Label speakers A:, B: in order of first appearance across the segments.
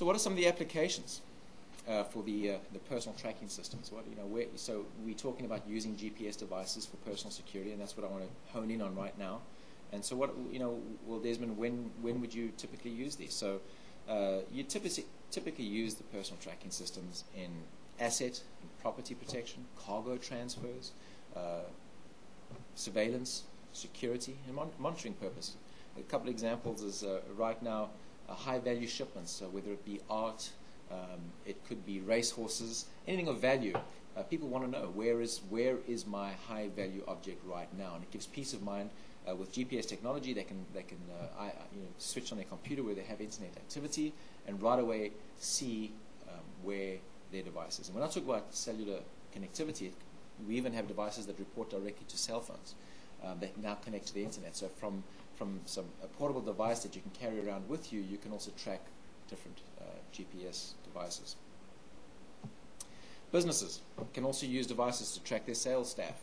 A: So what are some of the applications uh, for the, uh, the personal tracking systems? What, you know, so we're talking about using GPS devices for personal security, and that's what I want to hone in on right now. And so what, you know, well, Desmond, when, when would you typically use these? So uh, you typically, typically use the personal tracking systems in asset and property protection, cargo transfers, uh, surveillance, security, and mon monitoring purposes. A couple of examples is uh, right now uh, high value shipments, so whether it be art, um, it could be racehorses, anything of value. Uh, people want to know where is where is my high value object right now, and it gives peace of mind. Uh, with GPS technology, they can they can uh, I, you know, switch on their computer where they have internet activity and right away see um, where their device is. And when I talk about cellular connectivity, we even have devices that report directly to cell phones um, that now connect to the internet. So from from some a portable device that you can carry around with you, you can also track different uh, GPS devices. Businesses can also use devices to track their sales staff,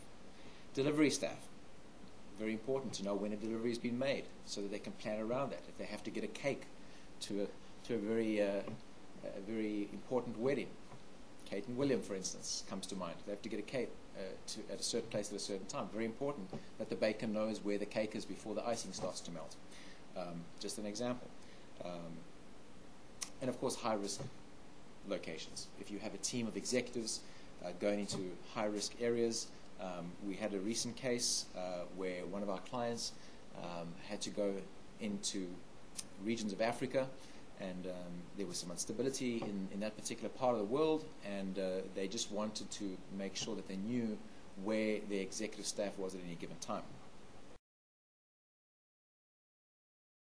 A: delivery staff. Very important to know when a delivery has been made, so that they can plan around that. If they have to get a cake to a to a very uh, a very important wedding, Kate and William, for instance, comes to mind. They have to get a cake uh, to, at a certain place at a certain time. Very important that the baker knows where the cake is before the icing starts to melt. Um, just an example. Um, and of course, high risk locations. If you have a team of executives uh, going into high risk areas, um, we had a recent case uh, where one of our clients um, had to go into regions of Africa and um, there was some instability in, in that particular part of the world, and uh, they just wanted to make sure that they knew where their executive staff was at any given time.